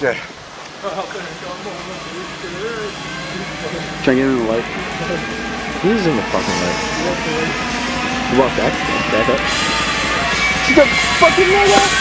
Yeah. Trying to get in the light. He's in the fucking light? You walk back, back up. She's a fucking nigga!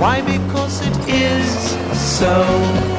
Why? Because it is so.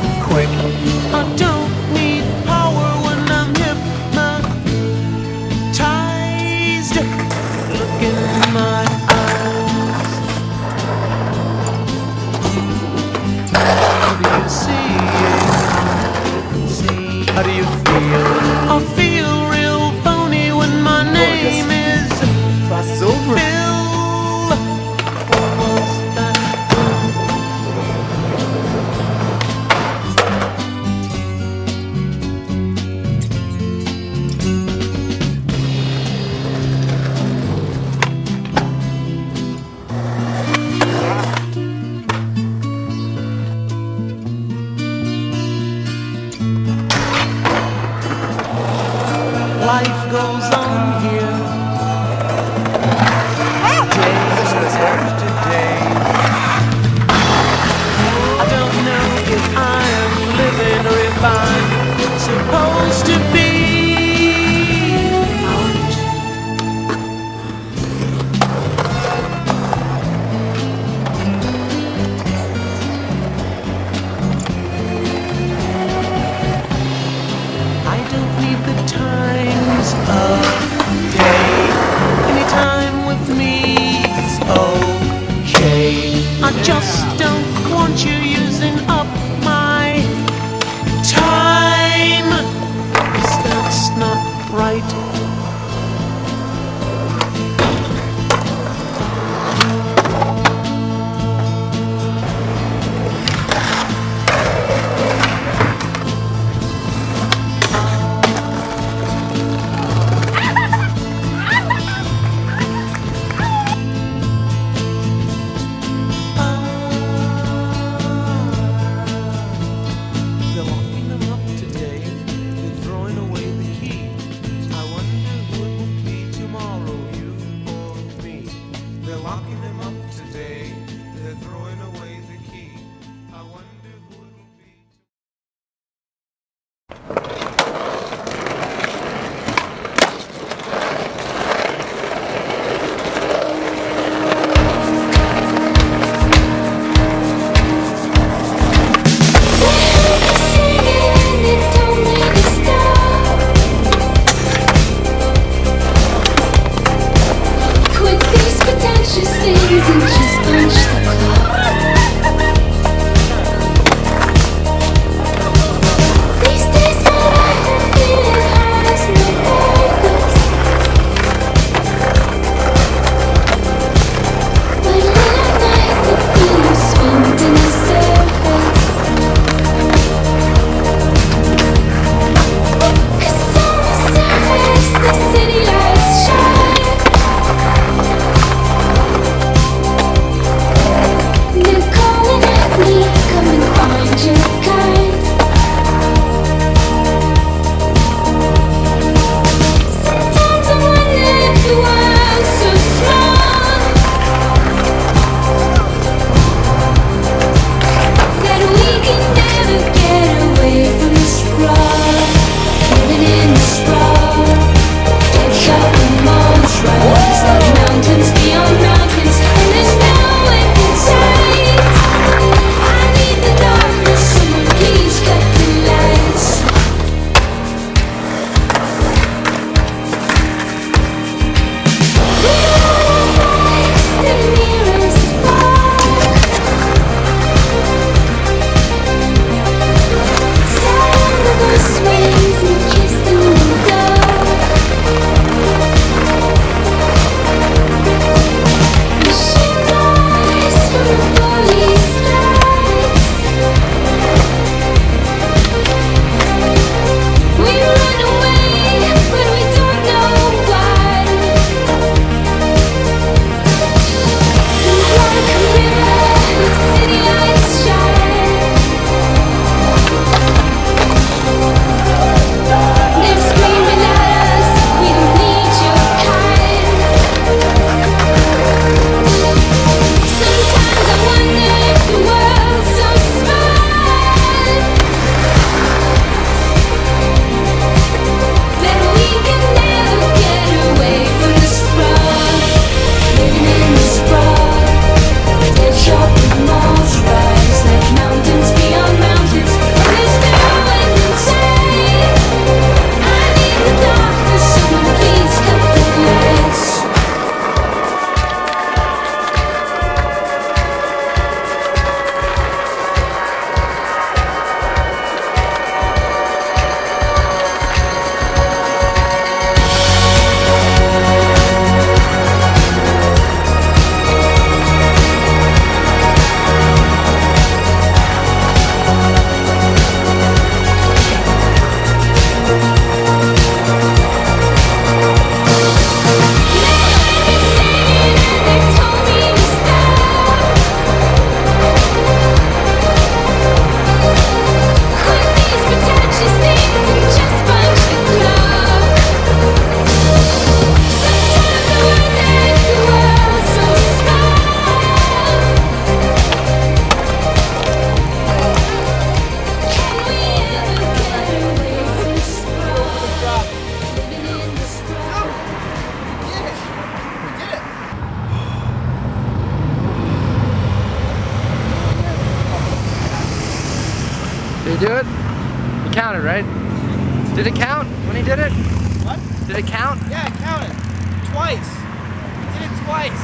Twice. I did it twice.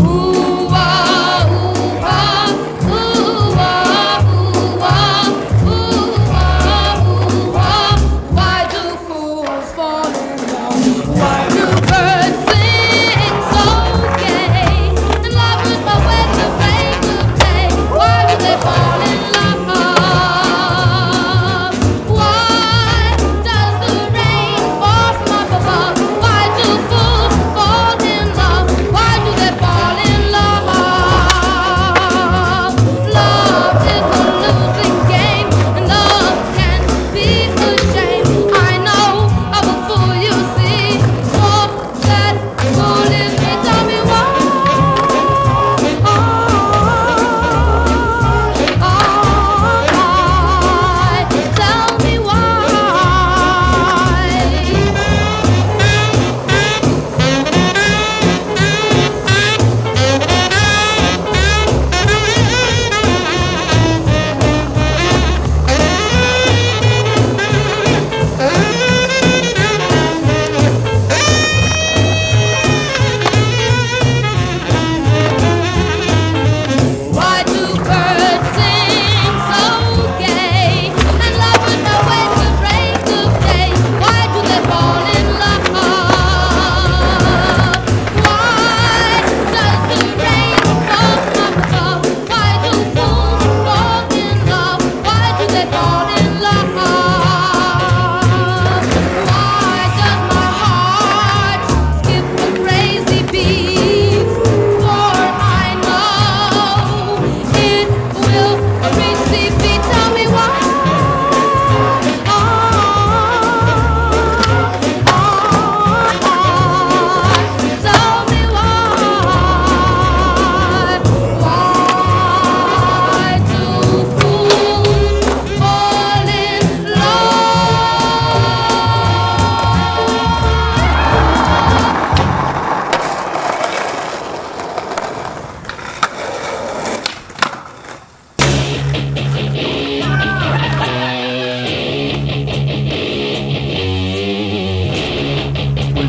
Ooh, ah,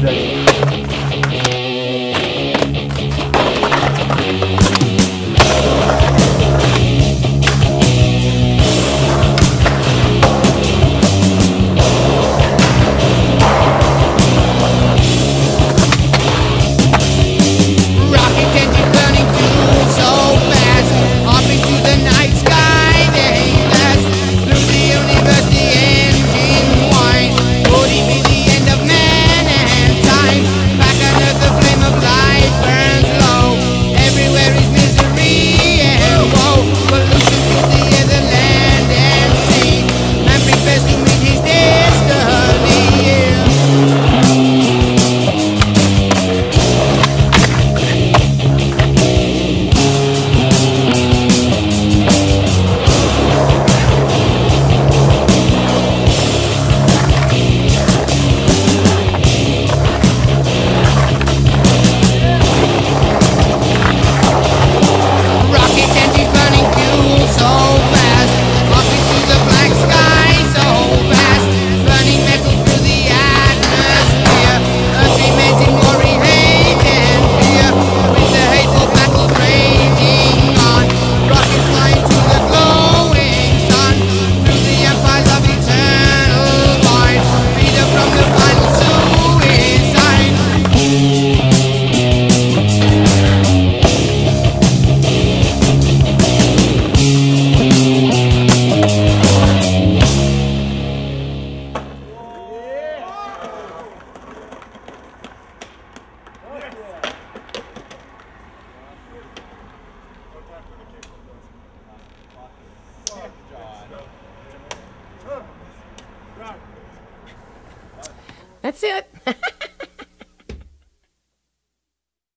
What